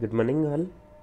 Good morning all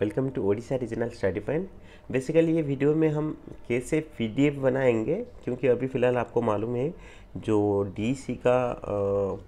welcome to Odisha regional study point basically ये video में हम कैसे पीडीएफ बनाएँगे, क्योंकि अभी फ़िलहाल आपको मालूम है, जो डीसी का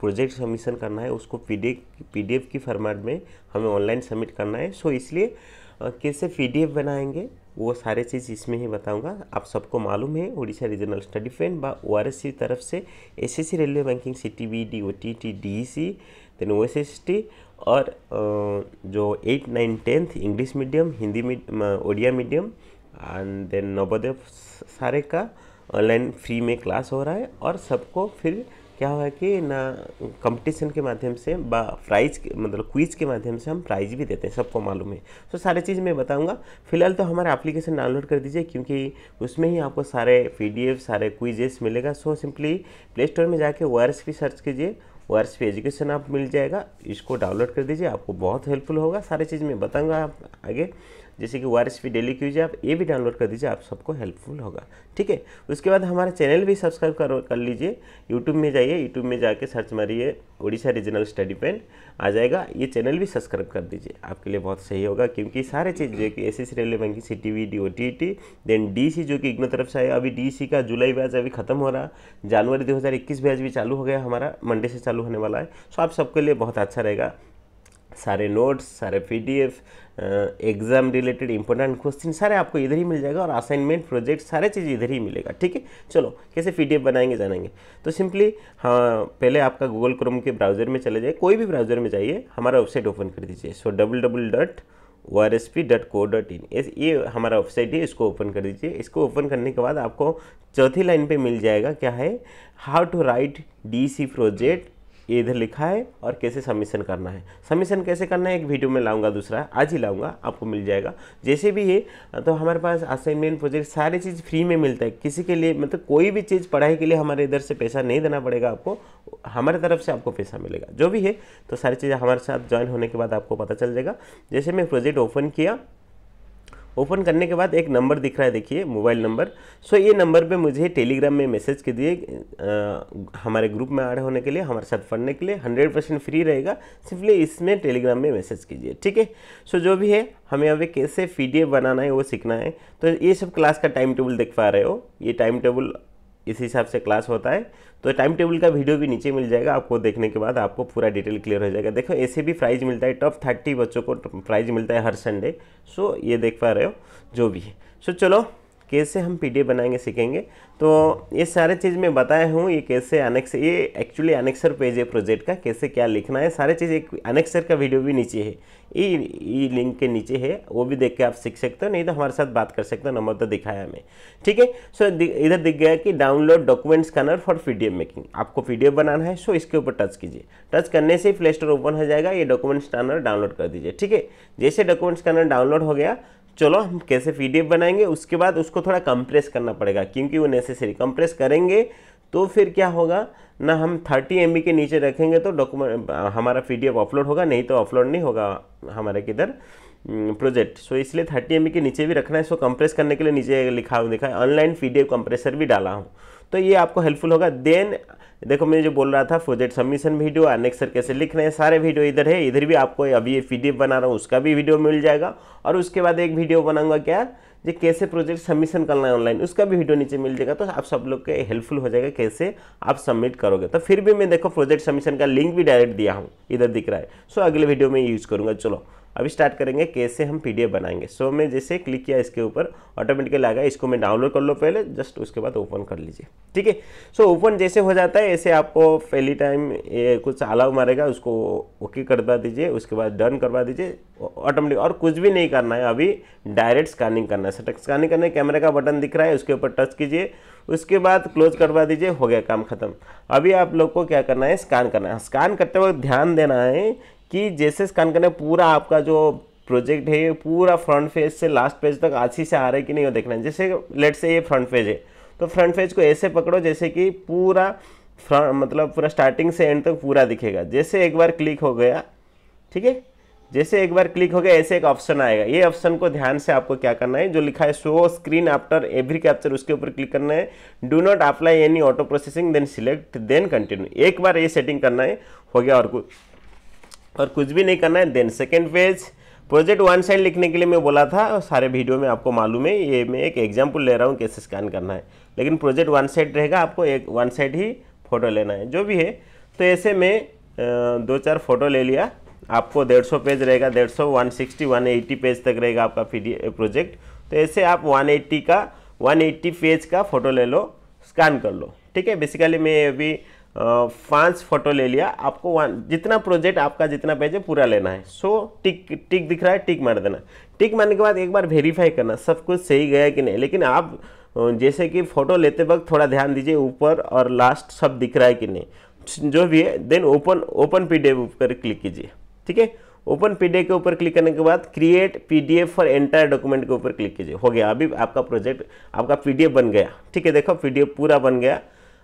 प्रोजेक्ट सबमिशन करना है, उसको पीडीएफ पीडीएफ की फॉर्मेट में हमें ऑनलाइन सबमिट करना है। सो इसलिए कैसे पीडीएफ बनाएँगे, वो सारे चीज़ इसमें ही बताऊँगा। आप सबको मालूम है उड़ीसा रीजनल स्टडी फ्रेंड बा ओ तरफ़ से SSC railway banking C T B D O T T D C then O और जो eight nine tenth English medium Hindi Odia medium and then Navodaya सारे का ऑनलाइन फ्री में क्लास हो रहा है। और सबको फिर क्या हुआ कि ना कंपटीशन के माध्यम से बा प्राइज मतलब क्विज के माध्यम से हम प्राइज भी देते हैं, सबको मालूम है। तो सारे चीज़ मैं बताऊँगा। फ़िलहाल तो हमारा एप्लीकेशन डाउनलोड कर दीजिए, क्योंकि उसमें ही आपको सारे पीडीएफ सारे क्विजेस मिलेगा। सो सिंपली प्ले स्टोर में जाके ओ सर्च कीजिए। वर्स पे एजुकेशन आप मिल जाएगा। इसको डाउनलोड कर दीजिए, आपको बहुत हेल्पफुल होगा। सारी चीज़ मैं बताऊँगा आगे। जैसे कि वार पी डेली क्यूज आप ये भी डाउनलोड कर दीजिए, आप सबको हेल्पफुल होगा। ठीक है? उसके बाद हमारा चैनल भी सब्सक्राइब कर कर लीजिए। यूट्यूब में जाइए यूट्यूब में जाके सर्च मारिए उड़ीसा रीजनल स्टडी पेन आ जाएगा। ये चैनल भी सब्सक्राइब कर दीजिए। आपके लिए बहुत सही होगा, क्योंकि सारे चीज़ जो कि S S railway banking C T V D O T T then D C जो कि इग्नो तरफ़ से आया, अभी डी सी का जुलाई बैच अभी खत्म हो रहा जनवरी दो हज़ार इक्कीस भी चालू हो गया हमारा मंडे से चालू होने वाला है। सो आप सबके लिए बहुत अच्छा रहेगा। सारे नोट्स सारे PDF exam related important question सारे आपको इधर ही मिल जाएगा और असाइनमेंट प्रोजेक्ट सारे चीज़ इधर ही मिलेगा, ठीक है? चलो, कैसे पीडीएफ बनाएँगे जानेंगे। तो सिंपली हाँ पहले आपका गूगल क्रोम के ब्राउज़र में चले जाए कोई भी ब्राउज़र में जाइए, हमारा वेबसाइट ओपन कर दीजिए। So double double dot R S P dot co dot in ये हमारा वेबसाइट है, इसको ओपन कर दीजिए। इसको ओपन करने के बाद आपको चौथी लाइन पे मिल जाएगा, क्या है? How to write D C project ये इधर लिखा है और कैसे सबमिशन करना है। सबमिशन कैसे करना है? एक वीडियो में लाऊँगा, दूसरा आज ही लाऊँगा, आपको मिल जाएगा। जैसे भी है तो हमारे पास असाइनमेंट प्रोजेक्ट सारी चीज़ फ्री में मिलता है। किसी के लिए मतलब कोई भी चीज़ पढ़ाई के लिए हमारे इधर से पैसा नहीं देना पड़ेगा आपको। हमारे तरफ़ से आपको पैसा मिलेगा। जो भी है तो सारी चीज़ें हमारे साथ ज्वाइन होने के बाद आपको पता चल जाएगा। जैसे मैं प्रोजेक्ट ओपन किया ओपन करने के बाद एक नंबर दिख रहा है, देखिए, मोबाइल नंबर। सो ये नंबर पे मुझे टेलीग्राम में मैसेज के दिए हमारे ग्रुप में ऐड होने के लिए, हमारे साथ पढ़ने के लिए, हंड्रेड परसेंट फ्री रहेगा। सिंपली इसमें टेलीग्राम में मैसेज कीजिए, ठीक है? सो जो भी है, हमें अभी कैसे पी बनाना है, वो सीखना है। तो ये सब क्लास का टाइम टेबल देख पा रहे हो। ये टाइम टेबल इस हिसाब से क्लास होता है। तो टाइम टेबल का वीडियो भी नीचे मिल जाएगा, आपको देखने के बाद आपको पूरा डिटेल क्लियर हो जाएगा। देखो, ऐसे भी प्राइज मिलता है टॉप थर्टी बच्चों को प्राइज मिलता है हर संडे सो ये देख पा रहे हो, जो भी है। सो चलो कैसे हम पीडीएफ बनाएँगे, सीखेंगे। तो ये सारे चीज़ मैं बताया हूँ, ये कैसे अनेक्स ये एक्चुअली अनेक्सर पेज है प्रोजेक्ट का, कैसे क्या लिखना है, सारे चीज़ एक अनेक्सर का वीडियो भी नीचे है। ये ये लिंक के नीचे है, वो भी देख के आप सीख सकते हो, नहीं तो हमारे साथ बात कर सकते हो, नंबर तो दिखाया हमें। ठीक है? सो इधर दिख गया कि download document scanner for PDF making आपको पीडीएफ बनाना है सो इसके ऊपर टच कीजिए। टच करने से ही प्ले स्टोर ओपन हो जाएगा, ये डॉक्यूमेंट स्कैनर डाउनलोड कर दीजिए। ठीक है? जैसे डॉक्यूमेंट स्कैनर डाउनलोड हो गया चलो, हम कैसे पीडीएफ बनाएँगे, उसके बाद उसको थोड़ा कंप्रेस करना पड़ेगा, क्योंकि वो नेसेसरी कंप्रेस करेंगे तो फिर क्या होगा? ना हम 30 एमबी के नीचे रखेंगे तो डॉक्यूमेंट हमारा पीडीएफ अपलोड होगा, नहीं तो अपलोड नहीं होगा हमारे किधर प्रोजेक्ट सो इसलिए 30 एमबी के नीचे भी रखना है, इसको कंप्रेस करने के लिए नीचे लिखा हूँ दिखा ऑनलाइन पीडीएफ कंप्रेसर भी डाला हूँ। तो ये आपको हेल्पफुल होगा। देन देखो मैं जो बोल रहा था प्रोजेक्ट सबमिशन वीडियो अनेक्सर कैसे लिख रहे हैं, सारे वीडियो इधर है। इधर भी आपको अभी ये पीडीएफ बना रहा हूँ, उसका भी वीडियो मिल जाएगा। और उसके बाद एक वीडियो बनाऊँगा क्या? जो कैसे प्रोजेक्ट सबमिशन करना है ऑनलाइन उसका भी वीडियो नीचे मिल जाएगा। तो आप सब लोग के हेल्पफुल हो जाएगा कैसे आप सबमिट करोगे। तो फिर भी मैं देखो प्रोजेक्ट सबमिशन का लिंक भी डायरेक्ट दिया हूँ, इधर दिख रहा है। सो अगले वीडियो में यूज़ करूँगा। चलो। अभी स्टार्ट करेंगे कैसे हम पीडीएफ बनाएँगे। सो so, मैं जैसे क्लिक किया इसके ऊपर ऑटोमेटिकली आ गया। इसको मैं डाउनलोड कर लो पहले जस्ट उसके बाद ओपन कर लीजिए। ठीक है? सो ओपन जैसे हो जाता है ऐसे आपको पहली टाइम कुछ अलाउ मारेगा उसको ओके करवा दीजिए उसके बाद डन करवा दीजिए। ऑटोमेटिक और कुछ भी नहीं करना है। अभी डायरेक्ट स्कैनिंग करना है। स्कैनिंग करने कैमरे का बटन दिख रहा है उसके ऊपर टच कीजिए। उसके बाद क्लोज करवा दीजिए हो गया काम खत्म। अभी आप लोग को क्या करना है? स्कैन करना है। स्कैन करते वक्त ध्यान देना है कि जैसे स्कैन करने पूरा आपका जो प्रोजेक्ट है, पूरा फ्रंट पेज से लास्ट पेज तक अच्छी से आ रहा है कि नहीं वो देखना है। जैसे लेट से ये फ्रंट पेज है तो फ्रंट पेज को ऐसे पकड़ो जैसे कि पूरा मतलब पूरा स्टार्टिंग से एंड तक पूरा दिखेगा। जैसे एक बार क्लिक हो गया, ठीक है? जैसे एक बार क्लिक हो गया, ऐसे एक ऑप्शन आएगा। ये ऑप्शन को ध्यान से आपको क्या करना है, जो लिखा है show screen after every capture उसके ऊपर क्लिक करना है। Do not apply any auto processing then select then continue एक बार ये सेटिंग करना है, हो गया और कुछ। और कुछ भी नहीं करना है then second page project one side लिखने के लिए मैं बोला था, और सारे वीडियो में आपको मालूम है, ये मैं एक एग्ज़ाम्पल ले रहा हूँ, कैसे स्कैन करना है। लेकिन प्रोजेक्ट वन साइड रहेगा, आपको एक वन साइड ही फ़ोटो लेना है, जो भी है। तो ऐसे में दो चार फ़ोटो ले लिया, आपको डेढ़ सौ पेज रहेगा, डेढ़ सौ one sixty one eighty page तक रहेगा आपका पी प्रोजेक्ट तो ऐसे आप वन एट्टी का वन एट्टी पेज का फ़ोटो ले लो स्कैन कर लो। ठीक है? बेसिकली मैं अभी पाँच फ़ोटो ले लिया। आपको वन जितना प्रोजेक्ट आपका जितना पेज है, पूरा लेना है। सो टिक टिक दिख रहा है टिक मार देना। टिक मारने के बाद एक बार वेरीफाई करना, सब कुछ सही गया कि नहीं। लेकिन आप जैसे कि फ़ोटो लेते वक्त थोड़ा ध्यान दीजिए, ऊपर और लास्ट सब दिख रहा है कि नहीं। जो भी है then open open P D पर क्लिक कीजिए। ठीक है? ओपन पीडीएफ के ऊपर क्लिक करने के बाद create PDF for entire document के ऊपर क्लिक कीजिए। हो गया, अभी आपका प्रोजेक्ट आपका पीडीएफ बन गया। ठीक है, देखो पीडीएफ पूरा बन गया।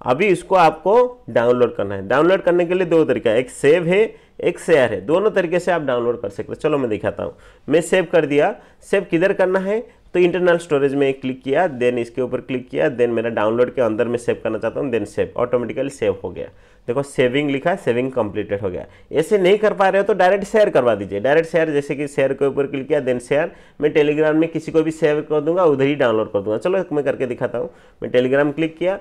अभी इसको आपको डाउनलोड करना है। डाउनलोड करने के लिए दो तरीका एक सेव है, एक शेयर है। दोनों तरीके से आप डाउनलोड कर सकते हो। चलो मैं दिखाता हूँ। मैं सेव कर दिया। सेव किधर करना है? तो इंटरनल स्टोरेज में क्लिक किया देन इसके ऊपर क्लिक किया देन मेरा डाउनलोड के अंदर में सेव करना चाहता हूँ देन सेव ऑटोमेटिकली सेव हो गया। देखो सेविंग लिखा है सेविंग कंप्लीटेड हो गया। ऐसे नहीं कर पा रहे हो तो डायरेक्ट शेयर करवा दीजिए। डायरेक्ट शेयर जैसे कि शेयर के ऊपर क्लिक किया देन शेयर मैं टेलीग्राम में किसी को भी शेयर कर दूँगा, उधर ही डाउनलोड कर दूँगा। चलो मैं करके दिखाता हूँ। मैं टेलीग्राम क्लिक किया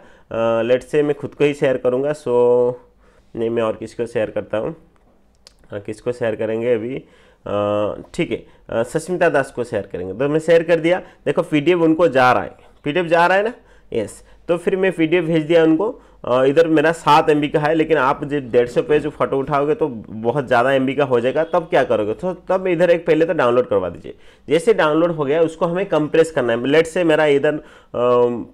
लेट से मैं खुद को ही शेयर करूँगा सो नहीं, मैं और किसी को शेयर करता हूँ। किसको शेयर करेंगे अभी। ठीक है सस्मिता दास को शेयर करेंगे। तो मैं शेयर कर दिया। देखो पीडीएफ उनको जा रहा है। पीडीएफ जा रहा है ना? यस तो फिर मैं पीडीएफ भेज दिया उनको। इधर मेरा सात एमबी का है, लेकिन आप जो डेढ़ सौ पेज फ़ोटो उठाओगे तो बहुत ज़्यादा एमबी का हो जाएगा, तब क्या करोगे? तो तब इधर एक पहले तो डाउनलोड करवा दीजिए। जैसे डाउनलोड हो गया, उसको हमें कंप्रेस करना है। लेट से मेरा इधर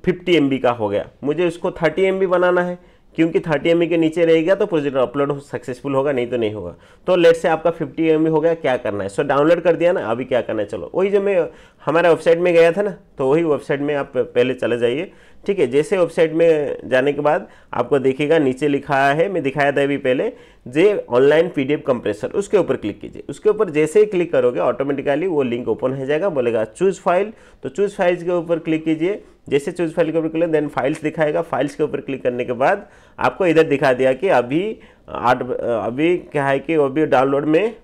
फिफ्टी एमबी का हो गया। मुझे उसको थर्टी एमबी बनाना है, क्योंकि थर्टी एम के नीचे रहेगा तो प्रोजेक्ट अपलोड सक्सेसफुल होगा, नहीं तो नहीं होगा। तो लेट से आपका फिफ्टी एम हो गया, क्या करना है? सो डाउनलोड कर दिया ना, अभी क्या करना है? चलो, वही जो मैं हमारा वेबसाइट में गया था ना तो वही वेबसाइट में आप पहले चले जाइए। ठीक है, जैसे वेबसाइट में जाने के बाद आपको देखिएगा, नीचे लिखा है, मैं दिखाया था अभी पहले, जे ऑनलाइन पीडीएफ कंप्रेसर, उसके ऊपर क्लिक कीजिए। उसके ऊपर जैसे ही क्लिक करोगे, ऑटोमेटिकली वो लिंक ओपन हो जाएगा, बोलेगा चूज़ फ़ाइल तो चूज़ फाइल्स के ऊपर क्लिक कीजिए। जैसे चूज़ फ़ाइल के ऊपर क्लिक देन फाइल्स दिखाएगा। फाइल्स के ऊपर क्लिक करने के बाद आपको इधर दिखा दिया कि अभी आठ, अभी क्या है कि वो भी डाउनलोड में,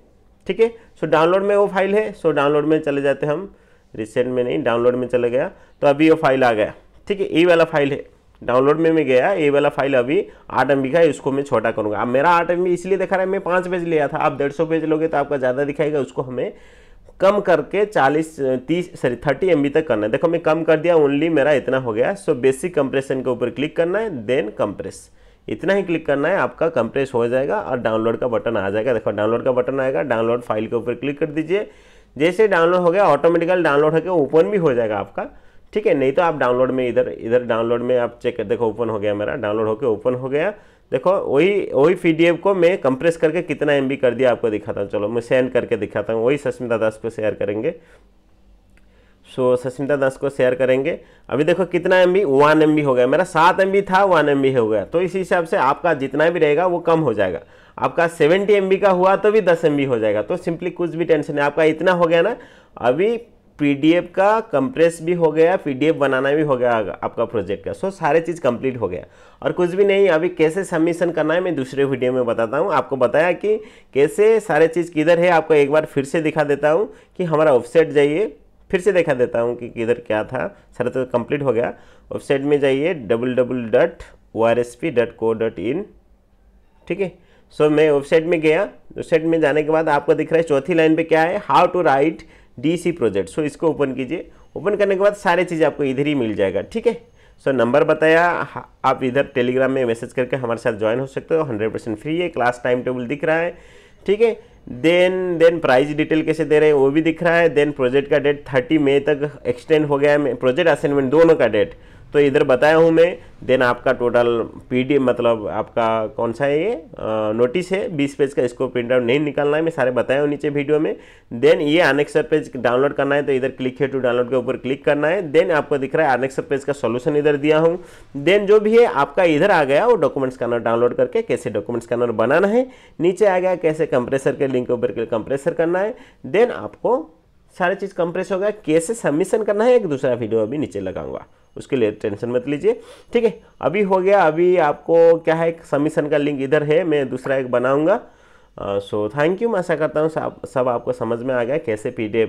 ठीक है, सो डाउनलोड में वो फ़ाइल है, सो डाउनलोड में चले जाते हम। रिसेंट में नहीं डाउनलोड में चला गया तो अभी वो फ़ाइल आ गया। ठीक है, ये वाला फ़ाइल है। डाउनलोड में मैं गया, ये वाला फ़ाइल अभी आठ एम का है, इसको मैं छोटा करूँगा। अब मेरा आठ एम इसलिए दिखा रहा है, मैं पाँच पेज लिया था। आप डेढ़ सौ पेज लोगे तो आपका ज़्यादा दिखाएगा, उसको हमें कम करके 40 30 सॉरी 30 एम तक करना है। देखो, मैं कम कर दिया ओनली मेरा इतना हो गया। सो बेसिक कंप्रेशन के ऊपर क्लिक करना है देन कंप्रेस इतना ही क्लिक करना है, आपका कंप्रेस हो जाएगा और डाउनलोड का बटन आ जाएगा। देखो डाउनलोड का बटन आएगा डाउनलोड फ़ाइल के ऊपर क्लिक कर दीजिए। जैसे डाउनलोड हो गया ऑटोमेटिकल डाउनलोड होकर ओपन भी हो जाएगा आपका। ठीक है, नहीं तो आप डाउनलोड में इधर इधर डाउनलोड में आप चेक देखो ओपन हो गया मेरा डाउनलोड होकर ओपन हो गया। देखो, वही वही पीडीएफ को मैं कंप्रेस करके कितना एमबी कर दिया आपको दिखाता हूँ। चलो, मैं सेंड करके दिखाता हूँ, वही सस्मिता दास को शेयर करेंगे। सो सस्मिता दास को शेयर करेंगे। अभी देखो कितना M B one M B हो गया। मेरा सात एम बी था वन एम बी हो गया। तो इसी हिसाब से आपका जितना भी रहेगा वो कम हो जाएगा। आपका सेवेंटी एम बी का हुआ तो भी दस एम बी हो जाएगा। तो सिंपली कुछ भी टेंशन नहीं। आपका इतना हो गया ना, अभी पीडीएफ का कंप्रेस भी हो गया पीडीएफ बनाना भी हो गया आपका प्रोजेक्ट का। सो सारे चीज़ कंप्लीट हो गया। और कुछ भी नहीं, अभी कैसे सबमिशन करना है, मैं दूसरे वीडियो में बताता हूँ। आपको बताया कि कैसे सारे चीज़ किधर है, आपको एक बार फिर से दिखा देता हूँ कि हमारा वेबसाइट जाइए। फिर से दिखा देता हूँ कि किधर क्या था। सारा तो कंप्लीट हो गया। वेबसाइट में जाइए double double dot O R S P dot co dot in ठीक है? सो मैं वेबसाइट में गया। वेबसाइट में जाने के बाद आपको दिख रहा है चौथी लाइन पे क्या है? How to write DC project so इसको ओपन कीजिए। ओपन करने के बाद सारी चीज़ आपको इधर ही मिल जाएगा। ठीक है? सो नंबर बताया। आप इधर टेलीग्राम में मैसेज करके हमारे साथ ज्वाइन हो सकते हो। हंड्रेड परसेंट फ्री है। क्लास टाइम टेबल दिख रहा है। ठीक है? देन देन प्राइस डिटेल कैसे दे रहे हैं? वो भी दिख रहा है। देन प्रोजेक्ट का डेट थर्टी मई तक एक्सटेंड हो गया है। प्रोजेक्ट असाइनमेंट दोनों का डेट तो इधर बताया हूँ मैं, देन आपका टोटल पी मतलब आपका कौन सा है ये? नोटिस है, बीस पेज का इसको प्रिंट आउट नहीं निकालना है, मैं सारे बताया हूँ नीचे वीडियो में। देन ये अनेक्सर पेज डाउनलोड करना है तो इधर क्लिक है टू डाउनलोड के ऊपर क्लिक करना है। देन आपको दिख रहा है अनेक्सर पेज का सोल्यूशन इधर दिया हूँ। देन जो भी है, आपका इधर आ गया, वो डॉक्यूमेंट स्कैनर डाउनलोड करके कैसे डॉक्यूमेंट स्कैनर बनाना है। नीचे आ गया, कैसे कंप्रेसर के लिंक के ऊपर कंप्रेसर करना है। देन आपको सारी चीज़ कंप्रेस हो गया। कैसे सबमिशन करना है, एक दूसरा वीडियो अभी नीचे लगाऊँगा। उसके लिए टेंशन मत लीजिए। ठीक है, अभी हो गया, अभी आपको क्या है सबमिशन का लिंक इधर है, मैं दूसरा एक बनाऊँगा। सो थैंक यू मैं ऐसा करता हूँ सब सब आपको समझ में आ गया कैसे पी डी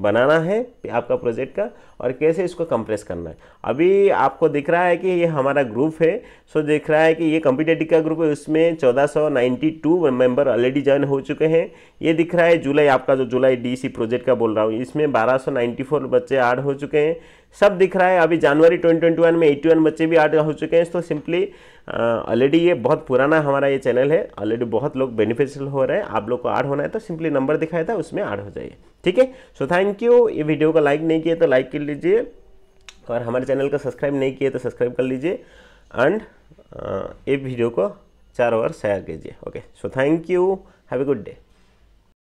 बनाना है आपका प्रोजेक्ट का और कैसे इसको कंप्रेस करना है। अभी आपको दिख रहा है कि ये हमारा ग्रुप है सो so, दिख रहा है कि ये कंप्यूटर का ग्रुप है उसमें 1492 मेंबर ऑलरेडी ज्वाइन हो चुके हैं। ये दिख रहा है जुलाई आपका जो जुलाई डीसी प्रोजेक्ट का बोल रहा हूँ इसमें 1294 बच्चे ऐड हो चुके हैं। सब दिख रहा है। अभी जनवरी 2021 में 81 बच्चे भी ऐड हो चुके हैं तो सिंपली ऑलरेडी ये बहुत पुराना हमारा ये चैनल है। ऑलरेडी बहुत लोग बेनिफिशियल हो रहे हैं। आप लोग को ऐड होना है तो सिंपली नंबर दिखाया था, उसमें ऐड हो जाइए। ठीक है? सो थैंक यू ये वीडियो को लाइक नहीं किए तो लाइक कर लीजिए। और हमारे चैनल को सब्सक्राइब नहीं किए तो सब्सक्राइब कर लीजिए। एंड ये वीडियो को चारों ओर शेयर कीजिए। Okay so thank you have a good day